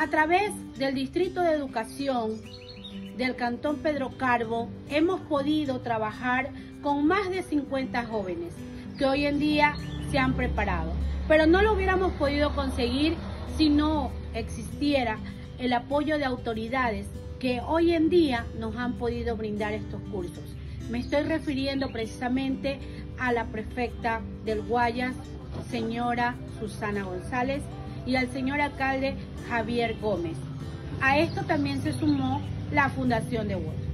A través del Distrito de Educación del Cantón Pedro Carbo hemos podido trabajar con más de 50 jóvenes que hoy en día se han preparado. Pero no lo hubiéramos podido conseguir si no existiera el apoyo de autoridades que hoy en día nos han podido brindar estos cursos. Me estoy refiriendo precisamente a la prefecta del Guayas, señora Susana González, y al señor alcalde Javier Gómez. A esto también se sumó la Fundación de Huelva.